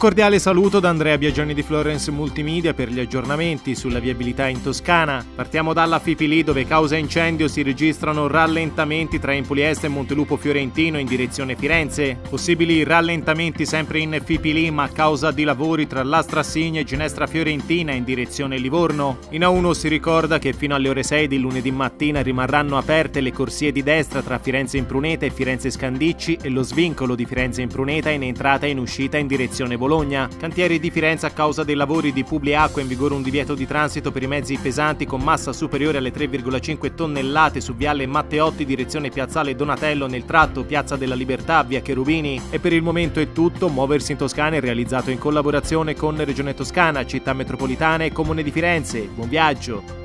cordiale saluto da Andrea Biagioni di Florence Multimedia per gli aggiornamenti sulla viabilità in Toscana. Partiamo dalla Fipili dove causa incendio si registrano rallentamenti tra Impulieste e Montelupo Fiorentino in direzione Firenze. Possibili rallentamenti sempre in Fipili ma a causa di lavori tra Lastrassigna e Ginestra Fiorentina in direzione Livorno. In A1 si ricorda che fino alle ore 6 di lunedì mattina rimarranno aperte le corsie di destra tra Firenze Impruneta e Firenze Scandicci e lo svincolo di Firenze Impruneta in entrata e in uscita in direzione Bologna. Cantieri di Firenze a causa dei lavori di Publiacqua in vigore un divieto di transito per i mezzi pesanti con massa superiore alle 3,5 tonnellate su Viale Matteotti direzione Piazzale Donatello nel tratto Piazza della Libertà via Cherubini. E per il momento è tutto, muoversi in Toscana è realizzato in collaborazione con Regione Toscana, Città Metropolitana e Comune di Firenze. Buon viaggio!